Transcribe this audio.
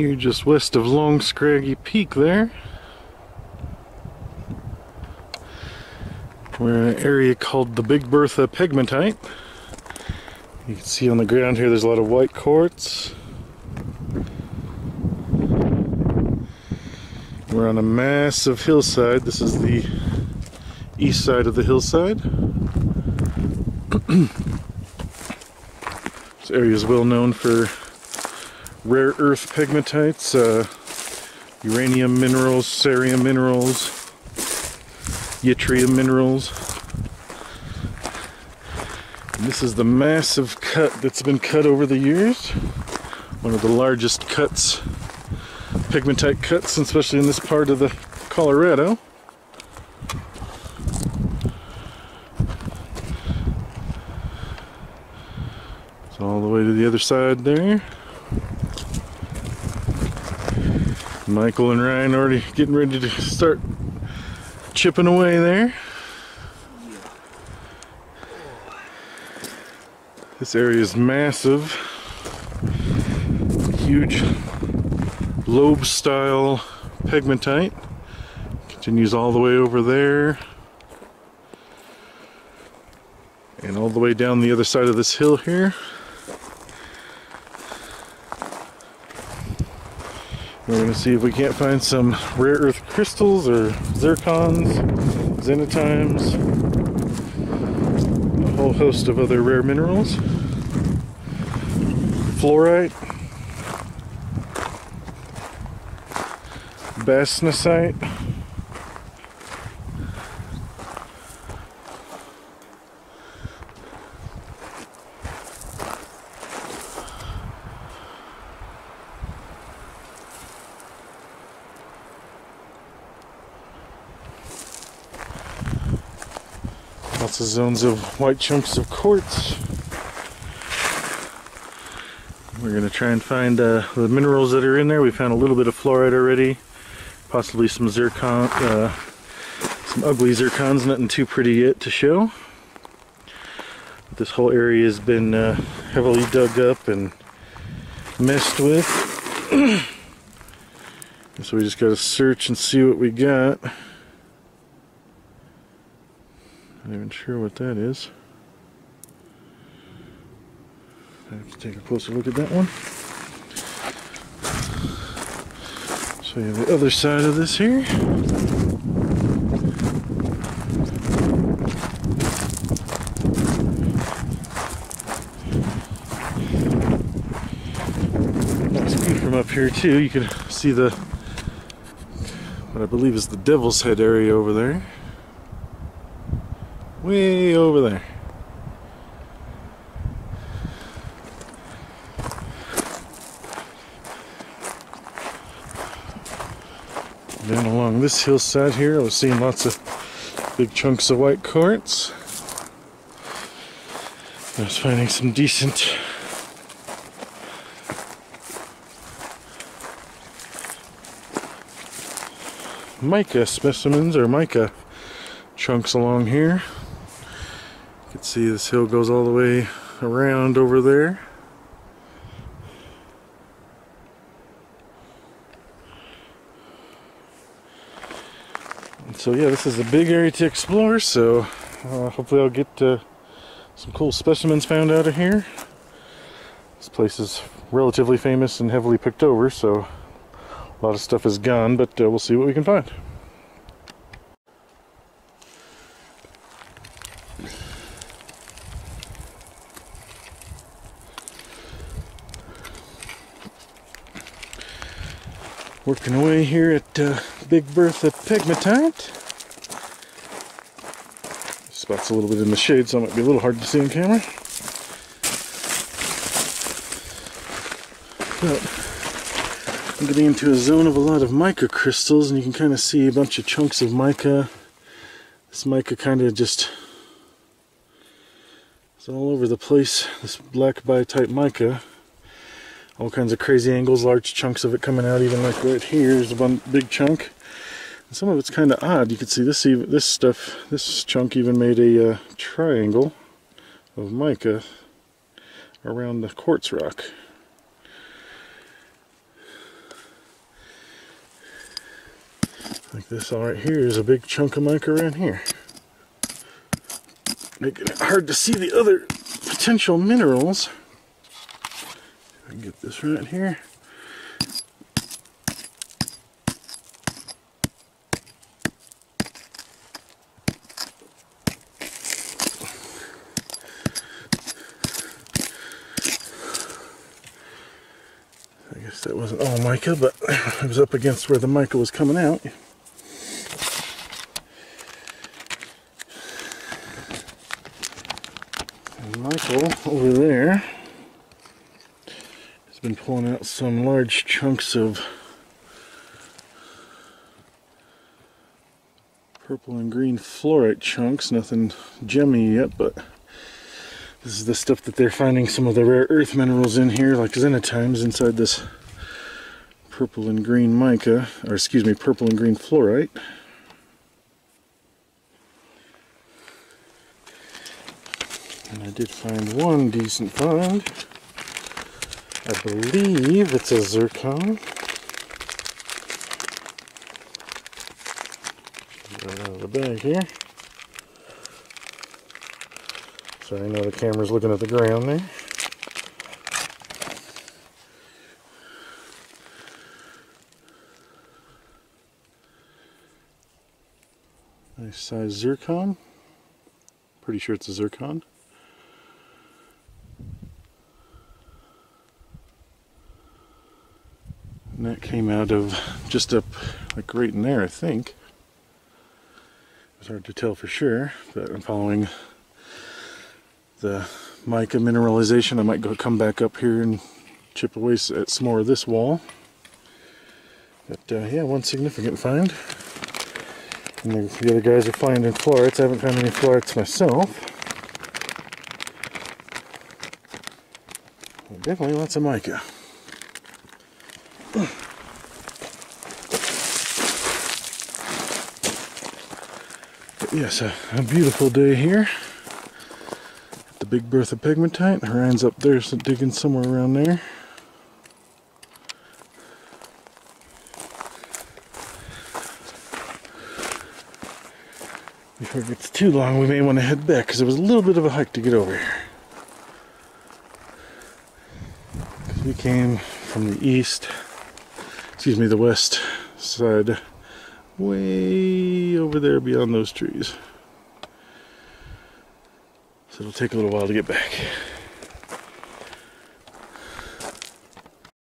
here just west of Long Scraggy Peak there. We're in an area called the Big Bertha pegmatite. You can see on the ground here there's a lot of white quartz. We're on a massive hillside. This is the east side of the hillside. this area is well known for rare earth pegmatites, uh, uranium minerals, cerium minerals, yttrium minerals. And this is the massive cut that's been cut over the years. One of the largest cuts, pegmatite cuts, especially in this part of the Colorado. It's all the way to the other side there. Michael and Ryan already getting ready to start chipping away there. This area is massive, huge lobe style pegmatite. Continues all the way over there. And all the way down the other side of this hill here. We're to see if we can't find some rare earth crystals or zircons, xenotimes, a whole host of other rare minerals. Fluorite, bastnasite, Lots of zones of white chunks of quartz. We're going to try and find uh, the minerals that are in there. We found a little bit of fluorite already, possibly some zircon, uh, some ugly zircons, nothing too pretty yet to show. This whole area has been uh, heavily dug up and messed with. so we just got to search and see what we got. Not even sure what that is. I have to take a closer look at that one. Show you have the other side of this here. Nice view from up here too. You can see the what I believe is the Devil's Head area over there way over there. Down along this hillside here, I was seeing lots of big chunks of white quartz. I was finding some decent mica specimens or mica chunks along here. You can see this hill goes all the way around over there. So yeah, this is a big area to explore, so uh, hopefully I'll get uh, some cool specimens found out of here. This place is relatively famous and heavily picked over, so a lot of stuff is gone, but uh, we'll see what we can find. Working away here at uh, Big Bertha Pegmatite. Spot's a little bit in the shade, so it might be a little hard to see on camera. But I'm getting into a zone of a lot of mica crystals, and you can kind of see a bunch of chunks of mica. This mica kind of just is all over the place. This black biotite mica all kinds of crazy angles, large chunks of it coming out, even like right here is a big chunk. And some of it's kind of odd. You can see this even, this stuff, this chunk even made a uh, triangle of mica around the quartz rock. Like this all right here is a big chunk of mica around here. Making it hard to see the other potential minerals. I get this right here. I guess that wasn't all mica, but it was up against where the mica was coming out. Michael over there has been pulling out some large chunks of purple and green fluorite chunks. Nothing gemmy yet, but this is the stuff that they're finding some of the rare earth minerals in here, like xenotimes inside this purple and green mica, or excuse me, purple and green fluorite. And I did find one decent find. I believe it's a zircon. Right out of the bag here. Sorry, now the camera's looking at the ground there. Nice size zircon. Pretty sure it's a zircon. And that came out of just up like right in there, I think. It's hard to tell for sure, but I'm following the mica mineralization. I might go come back up here and chip away at some more of this wall. But uh, yeah, one significant find. And the, the other guys are finding fluorites. I haven't found any fluorites myself. Definitely lots of mica. But yes, a, a beautiful day here. The Big Bertha pegmatite. Ryan's up there so digging somewhere around there. Before it gets too long, we may want to head back because it was a little bit of a hike to get over here. We came from the east, excuse me, the west side, way over there beyond those trees. So it'll take a little while to get back.